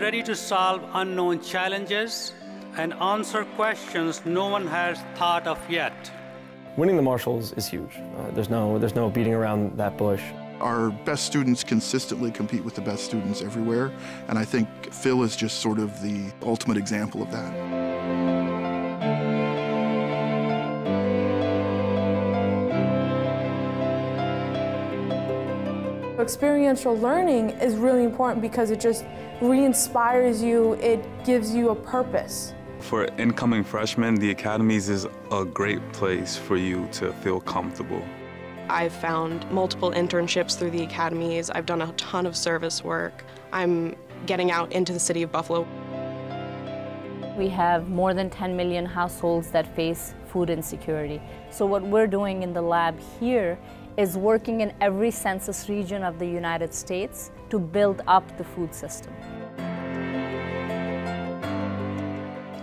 are ready to solve unknown challenges and answer questions no one has thought of yet. Winning the Marshalls is huge. Uh, there's, no, there's no beating around that bush. Our best students consistently compete with the best students everywhere, and I think Phil is just sort of the ultimate example of that. Experiential learning is really important because it just re-inspires you, it gives you a purpose. For incoming freshmen, the Academies is a great place for you to feel comfortable. I've found multiple internships through the Academies. I've done a ton of service work. I'm getting out into the city of Buffalo. We have more than 10 million households that face food insecurity. So what we're doing in the lab here is working in every census region of the United States to build up the food system.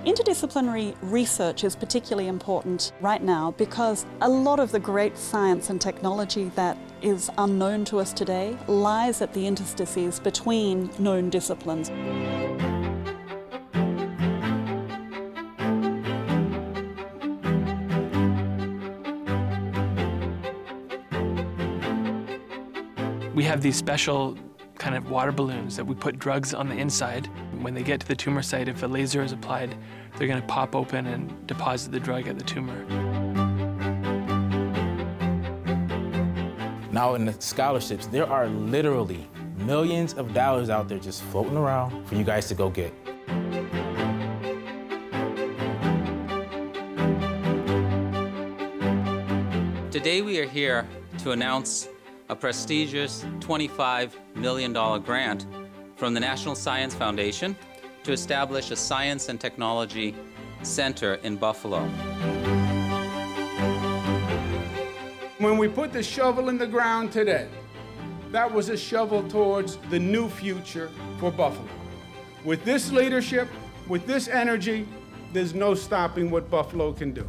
Interdisciplinary research is particularly important right now because a lot of the great science and technology that is unknown to us today lies at the interstices between known disciplines. We have these special kind of water balloons that we put drugs on the inside. When they get to the tumor site, if a laser is applied, they're going to pop open and deposit the drug at the tumor. Now in the scholarships, there are literally millions of dollars out there just floating around for you guys to go get. Today we are here to announce a prestigious $25 million grant from the National Science Foundation to establish a science and technology center in Buffalo. When we put the shovel in the ground today, that was a shovel towards the new future for Buffalo. With this leadership, with this energy, there's no stopping what Buffalo can do.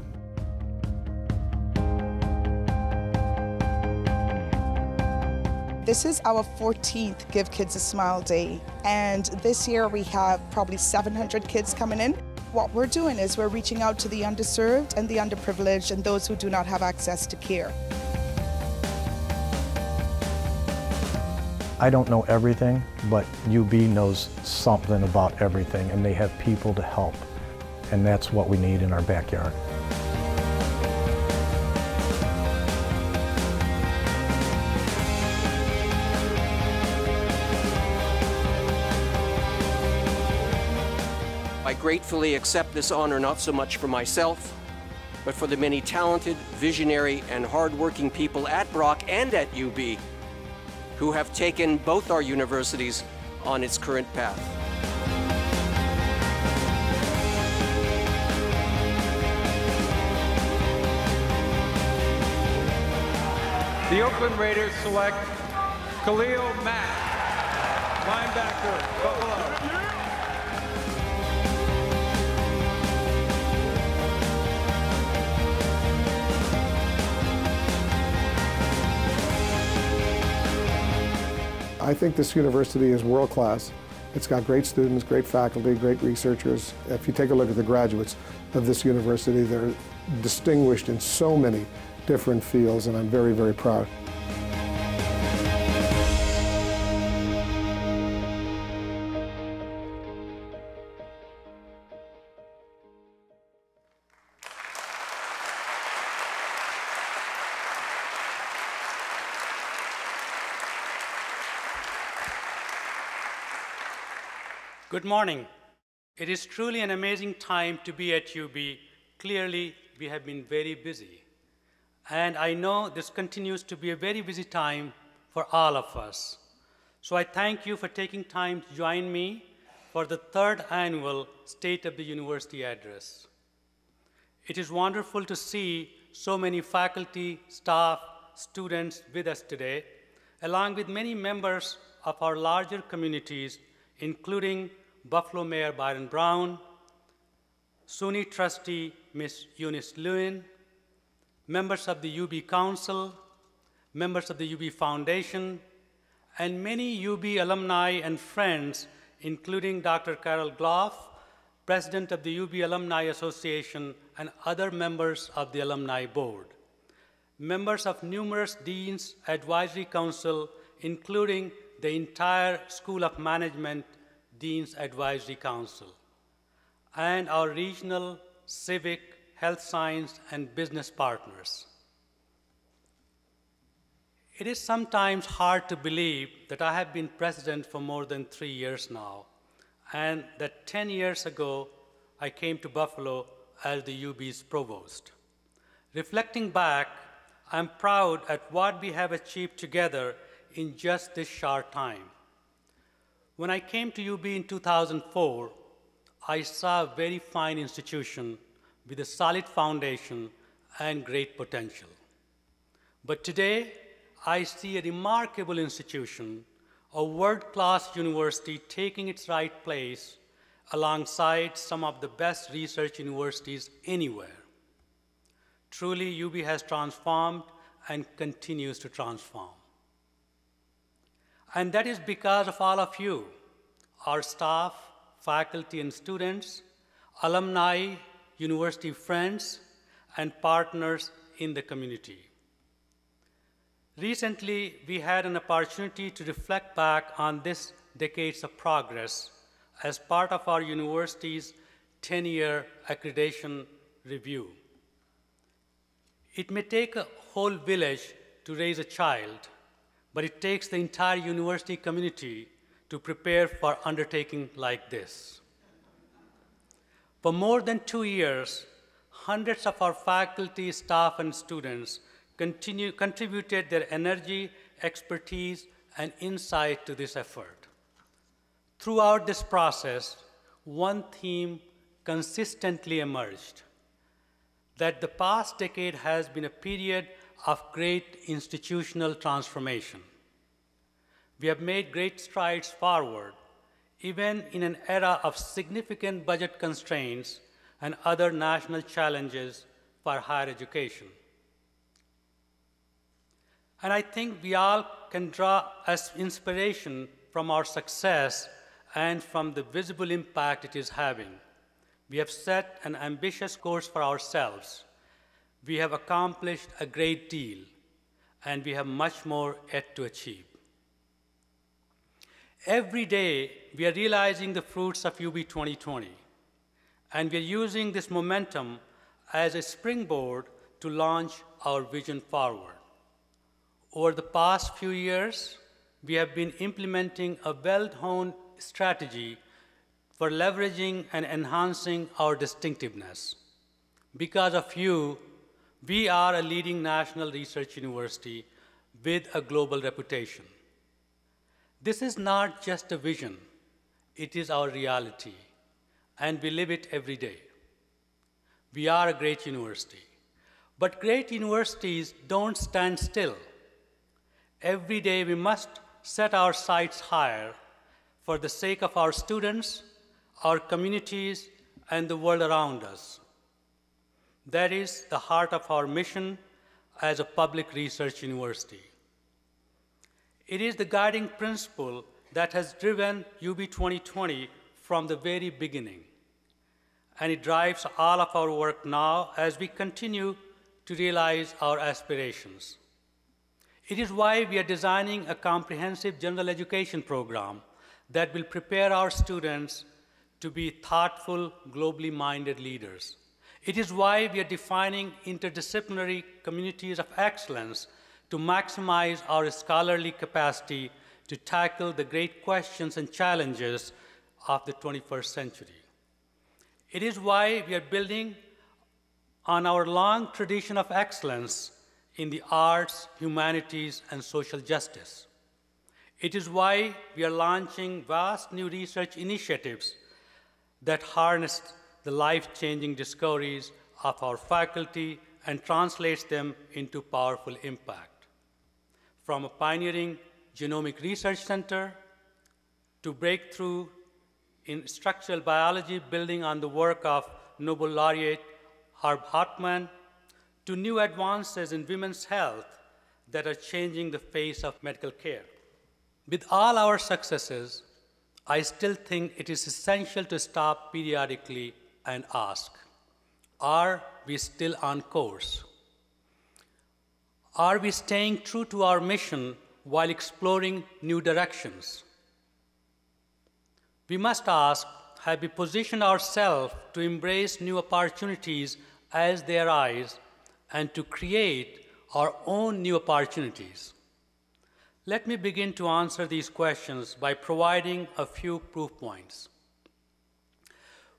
This is our 14th Give Kids a Smile Day, and this year we have probably 700 kids coming in. What we're doing is we're reaching out to the underserved and the underprivileged and those who do not have access to care. I don't know everything, but UB knows something about everything, and they have people to help. And that's what we need in our backyard. Gratefully accept this honor not so much for myself, but for the many talented, visionary, and hardworking people at Brock and at UB who have taken both our universities on its current path. The Oakland Raiders select Khalil Mack, linebacker, Buffalo. I think this university is world class. It's got great students, great faculty, great researchers. If you take a look at the graduates of this university, they're distinguished in so many different fields, and I'm very, very proud. Good morning. It is truly an amazing time to be at UB. Clearly, we have been very busy. And I know this continues to be a very busy time for all of us. So I thank you for taking time to join me for the third annual State of the University address. It is wonderful to see so many faculty, staff, students with us today, along with many members of our larger communities including Buffalo Mayor Byron Brown, SUNY trustee Ms. Eunice Lewin, members of the UB Council, members of the UB Foundation, and many UB alumni and friends, including Dr. Carol Gloff, President of the UB Alumni Association, and other members of the Alumni Board. Members of numerous Dean's Advisory Council, including the entire School of Management Dean's Advisory Council, and our regional, civic, health science, and business partners. It is sometimes hard to believe that I have been president for more than three years now, and that 10 years ago I came to Buffalo as the UB's provost. Reflecting back, I'm proud at what we have achieved together in just this short time. When I came to UB in 2004, I saw a very fine institution with a solid foundation and great potential. But today, I see a remarkable institution, a world-class university taking its right place alongside some of the best research universities anywhere. Truly, UB has transformed and continues to transform. And that is because of all of you, our staff, faculty and students, alumni, university friends, and partners in the community. Recently, we had an opportunity to reflect back on this decades of progress as part of our university's 10-year accreditation review. It may take a whole village to raise a child, but it takes the entire university community to prepare for undertaking like this. For more than two years, hundreds of our faculty, staff, and students continue, contributed their energy, expertise, and insight to this effort. Throughout this process, one theme consistently emerged that the past decade has been a period of great institutional transformation. We have made great strides forward, even in an era of significant budget constraints and other national challenges for higher education. And I think we all can draw as inspiration from our success and from the visible impact it is having. We have set an ambitious course for ourselves. We have accomplished a great deal, and we have much more yet to achieve. Every day, we are realizing the fruits of UB 2020, and we are using this momentum as a springboard to launch our vision forward. Over the past few years, we have been implementing a well-honed strategy for leveraging and enhancing our distinctiveness. Because of you, we are a leading national research university with a global reputation. This is not just a vision, it is our reality, and we live it every day. We are a great university, but great universities don't stand still. Every day we must set our sights higher for the sake of our students, our communities, and the world around us. That is the heart of our mission as a public research university. It is the guiding principle that has driven UB 2020 from the very beginning. And it drives all of our work now as we continue to realize our aspirations. It is why we are designing a comprehensive general education program that will prepare our students to be thoughtful, globally minded leaders. It is why we are defining interdisciplinary communities of excellence to maximize our scholarly capacity to tackle the great questions and challenges of the 21st century. It is why we are building on our long tradition of excellence in the arts, humanities, and social justice. It is why we are launching vast new research initiatives that harness the life-changing discoveries of our faculty and translates them into powerful impact. From a pioneering genomic research center to breakthrough in structural biology building on the work of Nobel laureate Herb Hauptman to new advances in women's health that are changing the face of medical care. With all our successes, I still think it is essential to stop periodically and ask Are we still on course? Are we staying true to our mission while exploring new directions? We must ask Have we positioned ourselves to embrace new opportunities as they arise and to create our own new opportunities? Let me begin to answer these questions by providing a few proof points.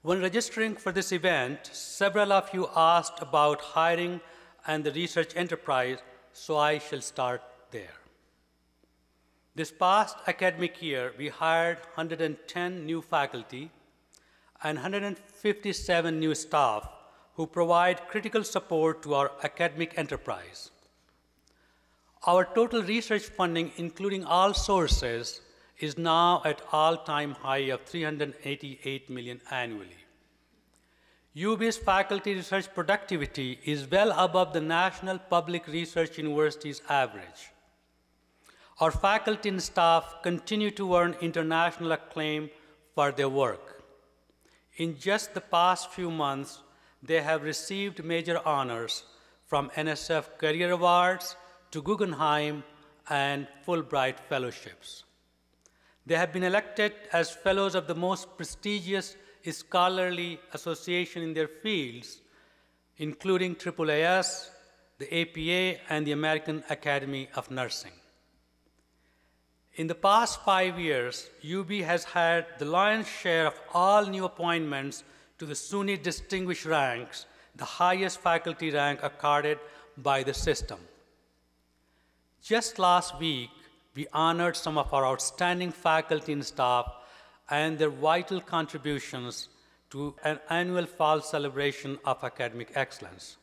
When registering for this event, several of you asked about hiring and the research enterprise, so I shall start there. This past academic year, we hired 110 new faculty and 157 new staff who provide critical support to our academic enterprise. Our total research funding, including all sources, is now at all-time high of 388 million annually. UB's faculty research productivity is well above the National Public Research University's average. Our faculty and staff continue to earn international acclaim for their work. In just the past few months, they have received major honors from NSF Career Awards to Guggenheim and Fulbright Fellowships. They have been elected as fellows of the most prestigious scholarly association in their fields, including AAAS, the APA, and the American Academy of Nursing. In the past five years, UB has had the lion's share of all new appointments to the SUNY Distinguished Ranks, the highest faculty rank accorded by the system. Just last week, we honored some of our outstanding faculty and staff and their vital contributions to an annual fall celebration of academic excellence.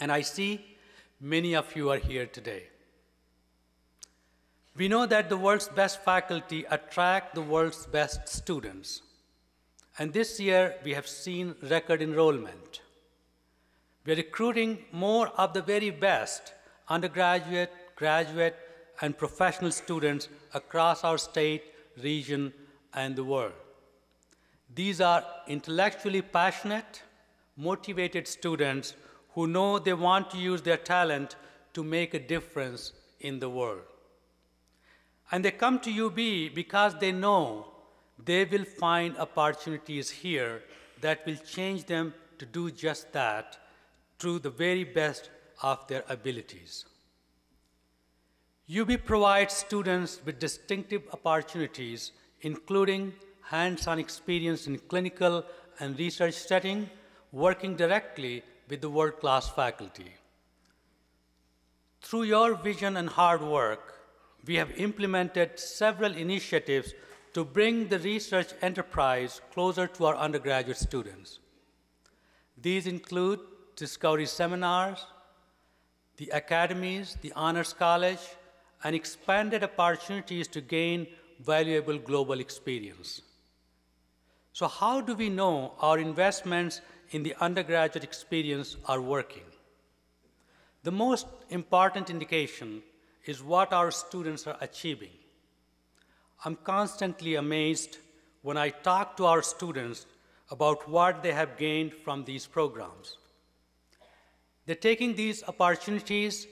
And I see many of you are here today. We know that the world's best faculty attract the world's best students. And this year, we have seen record enrollment. We are recruiting more of the very best undergraduate, graduate, and professional students across our state, region, and the world. These are intellectually passionate, motivated students who know they want to use their talent to make a difference in the world. And they come to UB because they know they will find opportunities here that will change them to do just that through the very best of their abilities. UB provides students with distinctive opportunities, including hands-on experience in clinical and research setting, working directly with the world-class faculty. Through your vision and hard work, we have implemented several initiatives to bring the research enterprise closer to our undergraduate students. These include discovery seminars, the academies, the Honors College, and expanded opportunities to gain valuable global experience. So, how do we know our investments in the undergraduate experience are working? The most important indication is what our students are achieving. I'm constantly amazed when I talk to our students about what they have gained from these programs. They're taking these opportunities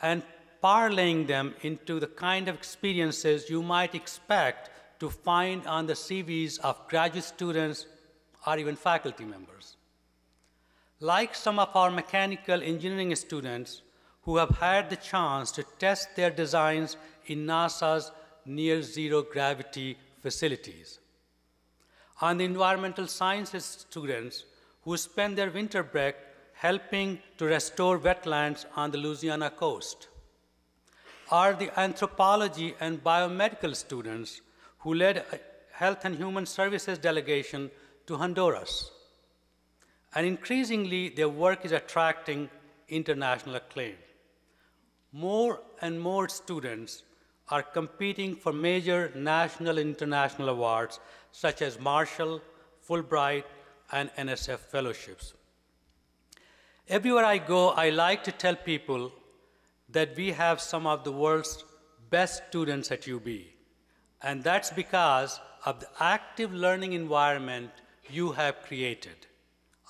and parlaying them into the kind of experiences you might expect to find on the CVs of graduate students or even faculty members. Like some of our mechanical engineering students who have had the chance to test their designs in NASA's near zero gravity facilities. On the environmental sciences students who spend their winter break helping to restore wetlands on the Louisiana coast, are the anthropology and biomedical students who led a Health and Human Services delegation to Honduras. And increasingly, their work is attracting international acclaim. More and more students are competing for major national and international awards such as Marshall, Fulbright, and NSF fellowships. Everywhere I go, I like to tell people that we have some of the world's best students at UB. And that's because of the active learning environment you have created.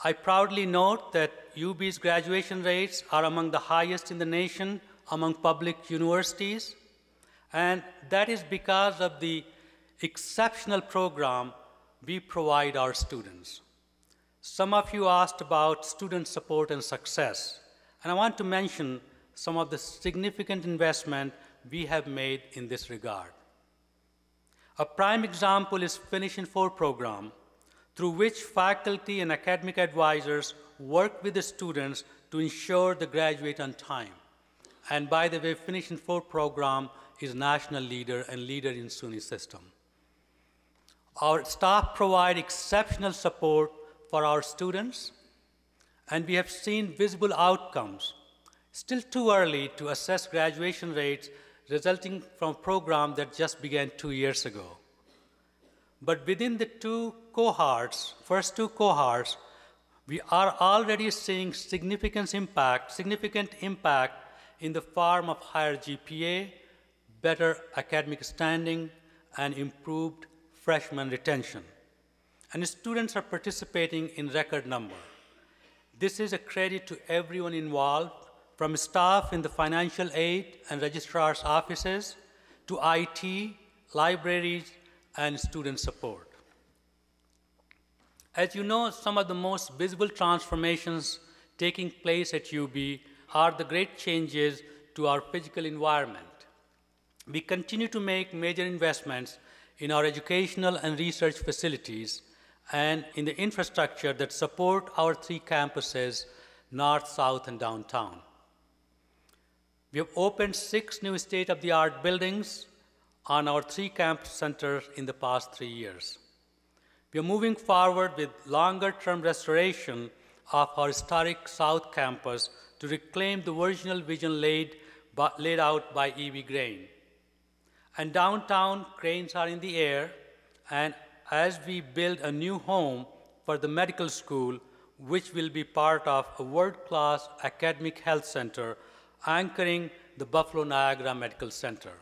I proudly note that UB's graduation rates are among the highest in the nation among public universities, and that is because of the exceptional program we provide our students. Some of you asked about student support and success, and I want to mention some of the significant investment we have made in this regard. A prime example is Finish in 4 program, through which faculty and academic advisors work with the students to ensure they graduate on time. And by the way, Finish in 4 program is national leader and leader in SUNY system. Our staff provide exceptional support for our students, and we have seen visible outcomes. Still too early to assess graduation rates resulting from a program that just began two years ago. But within the two cohorts, first two cohorts, we are already seeing significant impact, significant impact in the form of higher GPA, better academic standing, and improved freshman retention. And students are participating in record number. This is a credit to everyone involved, from staff in the financial aid and registrar's offices to IT, libraries, and student support. As you know, some of the most visible transformations taking place at UB are the great changes to our physical environment. We continue to make major investments in our educational and research facilities and in the infrastructure that support our three campuses, north, south, and downtown. We have opened six new state-of-the-art buildings on our three campus centers in the past three years. We are moving forward with longer-term restoration of our historic South Campus to reclaim the original vision laid, laid out by E.B. Green. And downtown, cranes are in the air, and as we build a new home for the medical school, which will be part of a world-class academic health center anchoring the Buffalo Niagara Medical Center.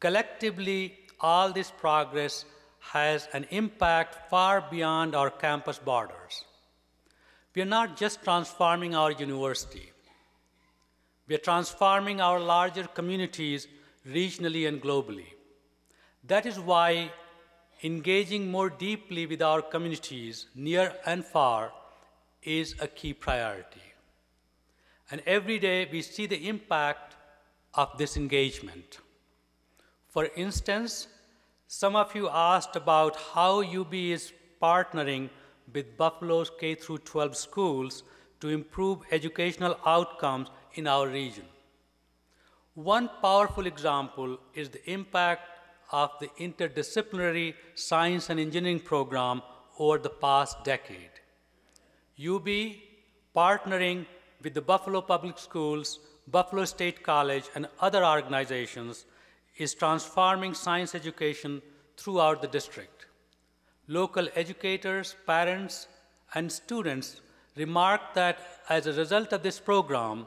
Collectively, all this progress has an impact far beyond our campus borders. We are not just transforming our university. We are transforming our larger communities regionally and globally. That is why engaging more deeply with our communities, near and far, is a key priority. And every day we see the impact of this engagement. For instance, some of you asked about how UB is partnering with Buffalo's K through 12 schools to improve educational outcomes in our region. One powerful example is the impact of the interdisciplinary science and engineering program over the past decade. UB, partnering with the Buffalo Public Schools, Buffalo State College, and other organizations, is transforming science education throughout the district. Local educators, parents, and students remark that as a result of this program,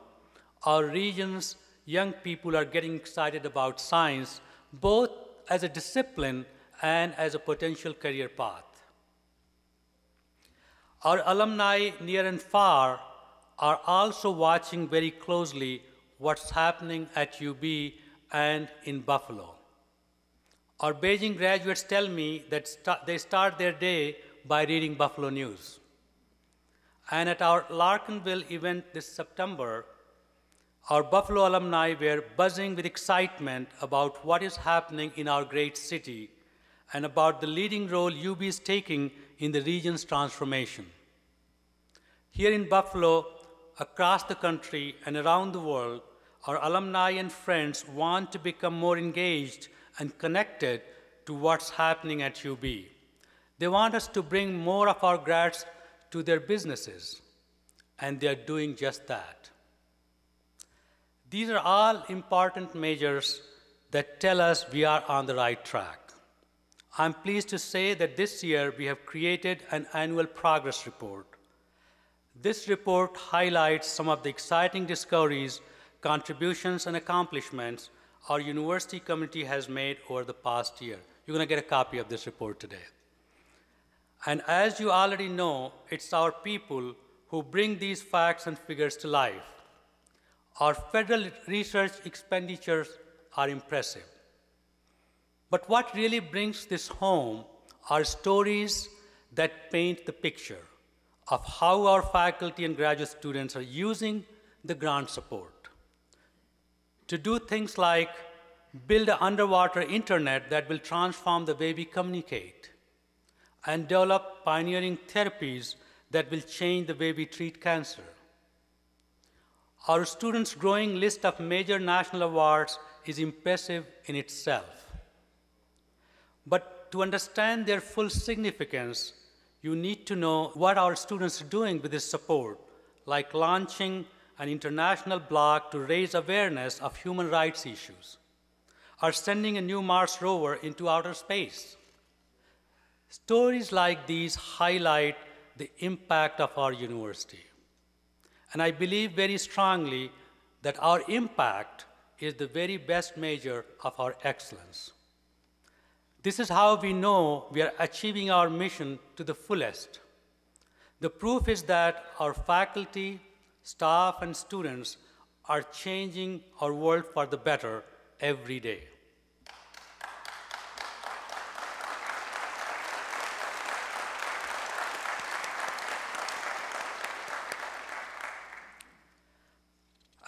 our region's young people are getting excited about science, both as a discipline and as a potential career path. Our alumni near and far are also watching very closely what's happening at UB and in Buffalo. Our Beijing graduates tell me that st they start their day by reading Buffalo News. And at our Larkinville event this September, our Buffalo alumni were buzzing with excitement about what is happening in our great city and about the leading role UB is taking in the region's transformation. Here in Buffalo, across the country, and around the world, our alumni and friends want to become more engaged and connected to what's happening at UB. They want us to bring more of our grads to their businesses, and they are doing just that. These are all important measures that tell us we are on the right track. I'm pleased to say that this year we have created an annual progress report. This report highlights some of the exciting discoveries contributions and accomplishments our university community has made over the past year. you're going to get a copy of this report today. And as you already know, it's our people who bring these facts and figures to life. Our federal research expenditures are impressive. But what really brings this home are stories that paint the picture of how our faculty and graduate students are using the grant support to do things like build an underwater internet that will transform the way we communicate and develop pioneering therapies that will change the way we treat cancer. Our students' growing list of major national awards is impressive in itself. But to understand their full significance, you need to know what our students are doing with this support, like launching an international blog to raise awareness of human rights issues, or sending a new Mars rover into outer space. Stories like these highlight the impact of our university. And I believe very strongly that our impact is the very best measure of our excellence. This is how we know we are achieving our mission to the fullest. The proof is that our faculty, staff, and students are changing our world for the better every day.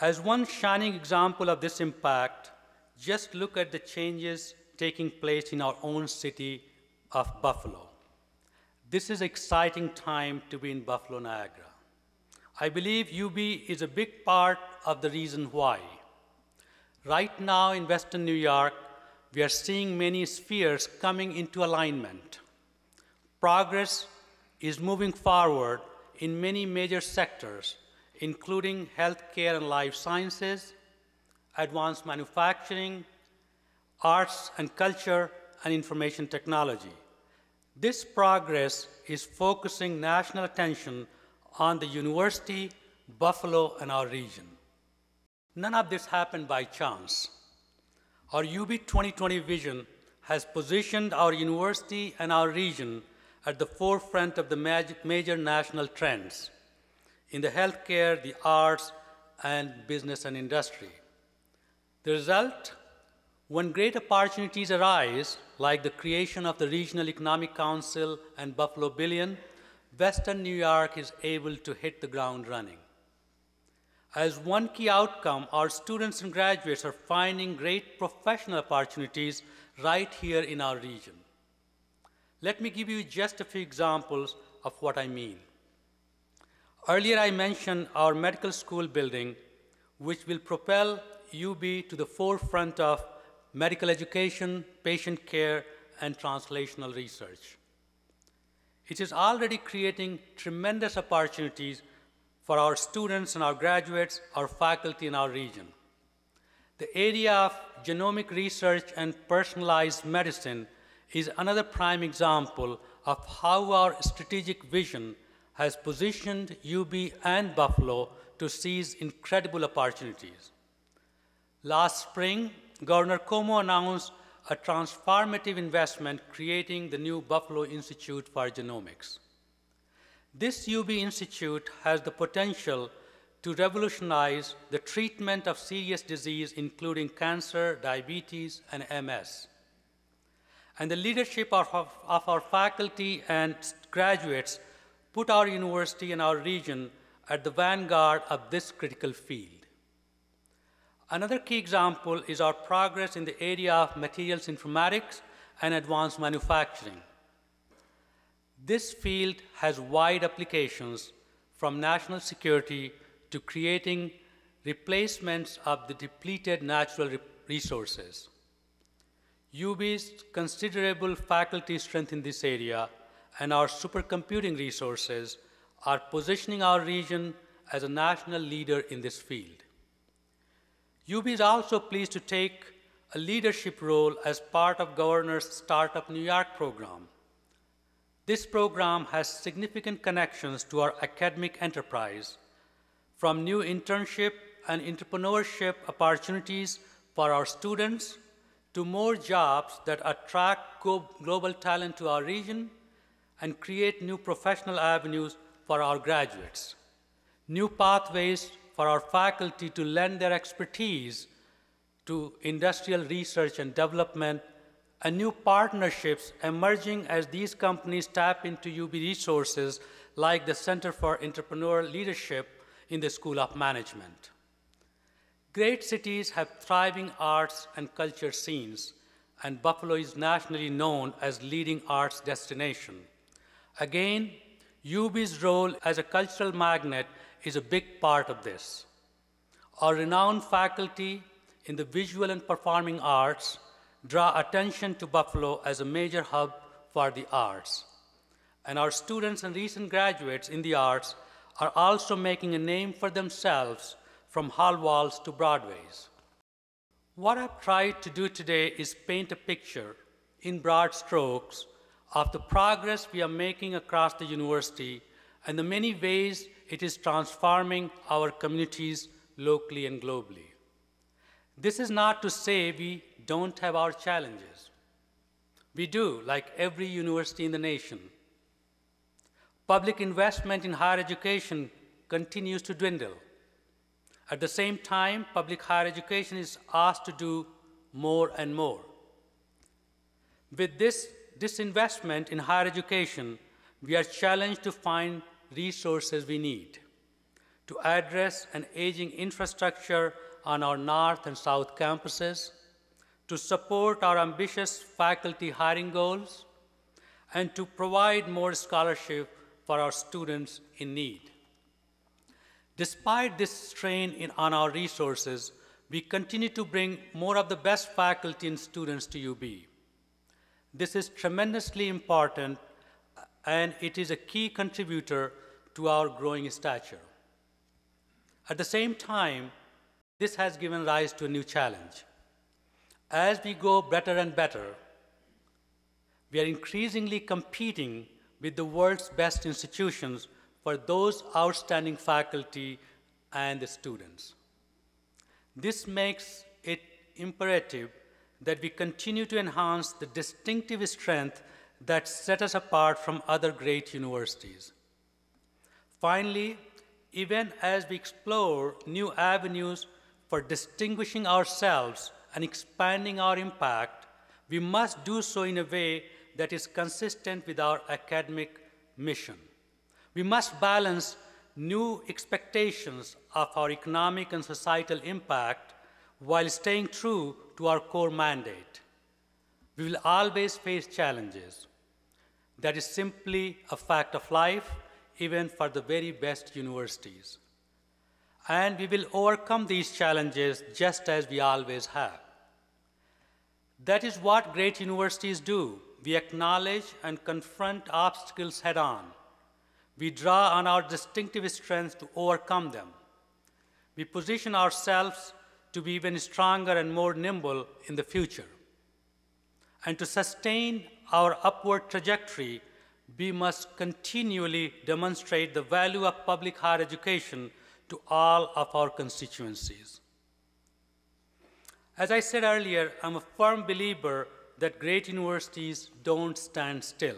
As one shining example of this impact, just look at the changes taking place in our own city of Buffalo. This is exciting time to be in Buffalo, Niagara. I believe UB is a big part of the reason why. Right now in Western New York, we are seeing many spheres coming into alignment. Progress is moving forward in many major sectors, including healthcare and life sciences, advanced manufacturing, arts and culture, and information technology. This progress is focusing national attention on the university, Buffalo, and our region. None of this happened by chance. Our UB 2020 vision has positioned our university and our region at the forefront of the major national trends in the healthcare, the arts, and business and industry. The result when great opportunities arise, like the creation of the Regional Economic Council and Buffalo Billion, Western New York is able to hit the ground running. As one key outcome, our students and graduates are finding great professional opportunities right here in our region. Let me give you just a few examples of what I mean. Earlier, I mentioned our medical school building, which will propel UB to the forefront of medical education, patient care, and translational research. It is already creating tremendous opportunities for our students and our graduates, our faculty in our region. The area of genomic research and personalized medicine is another prime example of how our strategic vision has positioned UB and Buffalo to seize incredible opportunities. Last spring, Governor Cuomo announced a transformative investment creating the new Buffalo Institute for Genomics. This UB Institute has the potential to revolutionize the treatment of serious disease, including cancer, diabetes, and MS. And the leadership of, of our faculty and graduates put our university and our region at the vanguard of this critical field. Another key example is our progress in the area of materials informatics and advanced manufacturing. This field has wide applications from national security to creating replacements of the depleted natural resources. UB's considerable faculty strength in this area and our supercomputing resources are positioning our region as a national leader in this field. UB is also pleased to take a leadership role as part of Governor's Startup New York program. This program has significant connections to our academic enterprise, from new internship and entrepreneurship opportunities for our students to more jobs that attract global talent to our region and create new professional avenues for our graduates, new pathways for our faculty to lend their expertise to industrial research and development, and new partnerships emerging as these companies tap into UB resources like the Center for Entrepreneurial Leadership in the School of Management. Great cities have thriving arts and culture scenes, and Buffalo is nationally known as leading arts destination. Again, UB's role as a cultural magnet is a big part of this. Our renowned faculty in the visual and performing arts draw attention to Buffalo as a major hub for the arts. And our students and recent graduates in the arts are also making a name for themselves from Hallwalls to Broadways. What I've tried to do today is paint a picture in broad strokes of the progress we are making across the university and the many ways it is transforming our communities locally and globally. This is not to say we don't have our challenges. We do, like every university in the nation. Public investment in higher education continues to dwindle. At the same time, public higher education is asked to do more and more. With this disinvestment in higher education, we are challenged to find resources we need to address an aging infrastructure on our north and south campuses, to support our ambitious faculty hiring goals, and to provide more scholarship for our students in need. Despite this strain in, on our resources, we continue to bring more of the best faculty and students to UB. This is tremendously important uh, and it is a key contributor to our growing stature. At the same time, this has given rise to a new challenge. As we go better and better, we are increasingly competing with the world's best institutions for those outstanding faculty and the students. This makes it imperative that we continue to enhance the distinctive strength that set us apart from other great universities. Finally, even as we explore new avenues for distinguishing ourselves and expanding our impact, we must do so in a way that is consistent with our academic mission. We must balance new expectations of our economic and societal impact while staying true to our core mandate. We will always face challenges. That is simply a fact of life, even for the very best universities. And we will overcome these challenges just as we always have. That is what great universities do. We acknowledge and confront obstacles head on we draw on our distinctive strengths to overcome them. We position ourselves to be even stronger and more nimble in the future. And to sustain our upward trajectory, we must continually demonstrate the value of public higher education to all of our constituencies. As I said earlier, I'm a firm believer that great universities don't stand still.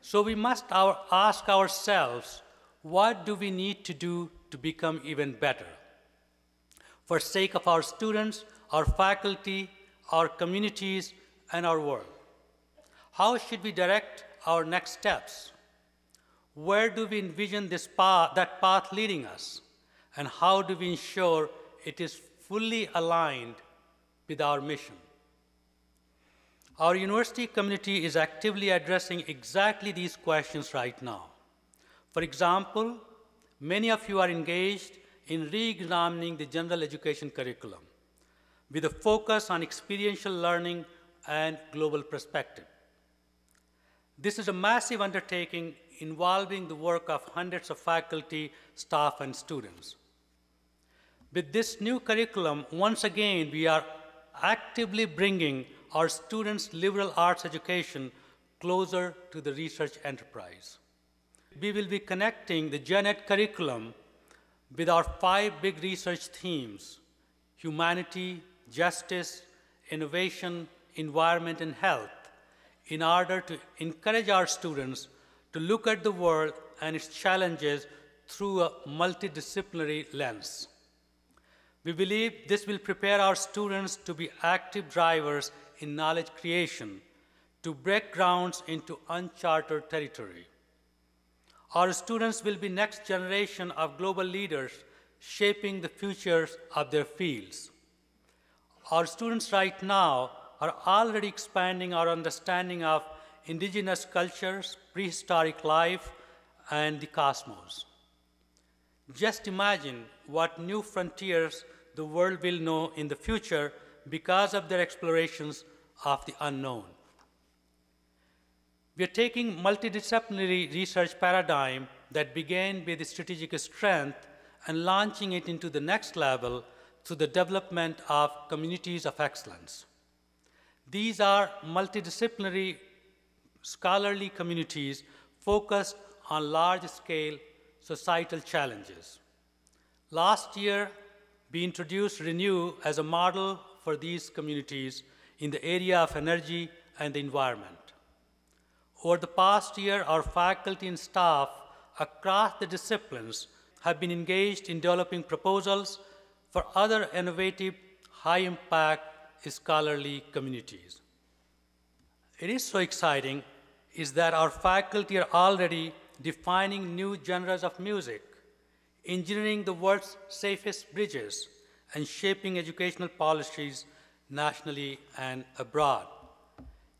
So we must our, ask ourselves, what do we need to do to become even better? For the sake of our students, our faculty, our communities, and our world. How should we direct our next steps? Where do we envision this path, that path leading us? And how do we ensure it is fully aligned with our mission? Our university community is actively addressing exactly these questions right now. For example, many of you are engaged in re-examining the general education curriculum with a focus on experiential learning and global perspective. This is a massive undertaking involving the work of hundreds of faculty, staff, and students. With this new curriculum, once again, we are actively bringing our students' liberal arts education closer to the research enterprise. We will be connecting the Gen Ed curriculum with our five big research themes, humanity, justice, innovation, environment, and health in order to encourage our students to look at the world and its challenges through a multidisciplinary lens. We believe this will prepare our students to be active drivers in knowledge creation, to break grounds into uncharted territory. Our students will be next generation of global leaders shaping the futures of their fields. Our students right now are already expanding our understanding of indigenous cultures, prehistoric life, and the cosmos. Just imagine what new frontiers the world will know in the future because of their explorations of the unknown. We are taking multidisciplinary research paradigm that began with the strategic strength and launching it into the next level through the development of communities of excellence. These are multidisciplinary scholarly communities focused on large-scale societal challenges. Last year, we introduced Renew as a model for these communities in the area of energy and the environment. Over the past year, our faculty and staff across the disciplines have been engaged in developing proposals for other innovative, high-impact scholarly communities. It is so exciting is that our faculty are already defining new genres of music, engineering the world's safest bridges, and shaping educational policies nationally and abroad.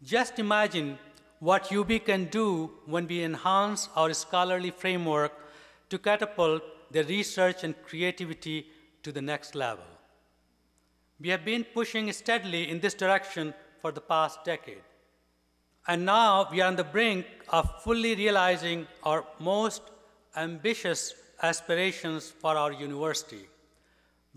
Just imagine what UB can do when we enhance our scholarly framework to catapult their research and creativity to the next level. We have been pushing steadily in this direction for the past decade. And now we are on the brink of fully realizing our most ambitious aspirations for our university.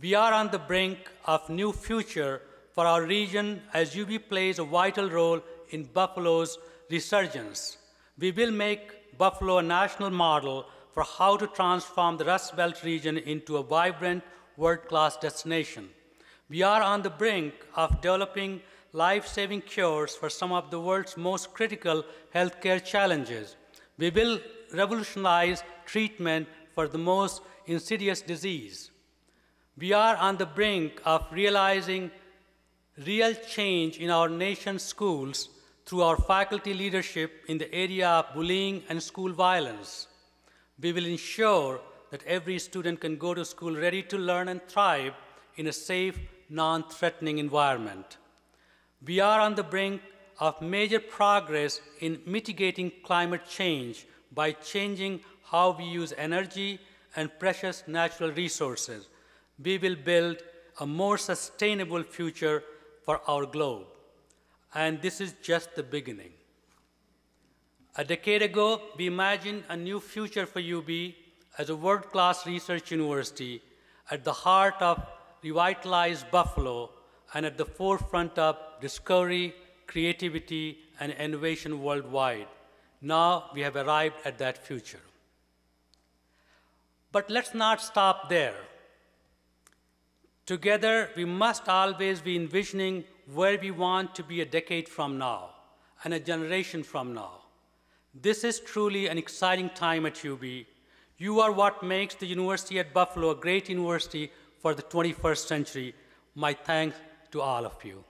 We are on the brink of new future for our region as UB plays a vital role in Buffalo's resurgence. We will make Buffalo a national model for how to transform the Rust Belt region into a vibrant, world-class destination. We are on the brink of developing life-saving cures for some of the world's most critical healthcare challenges. We will revolutionize treatment for the most insidious disease. We are on the brink of realizing real change in our nation's schools through our faculty leadership in the area of bullying and school violence. We will ensure that every student can go to school ready to learn and thrive in a safe, non-threatening environment. We are on the brink of major progress in mitigating climate change by changing how we use energy and precious natural resources. We will build a more sustainable future for our globe. And this is just the beginning. A decade ago, we imagined a new future for UB as a world-class research university at the heart of revitalized Buffalo and at the forefront of discovery, creativity, and innovation worldwide. Now we have arrived at that future. But let's not stop there. Together, we must always be envisioning where we want to be a decade from now and a generation from now. This is truly an exciting time at UB. You are what makes the University at Buffalo a great university for the 21st century. My thanks to all of you.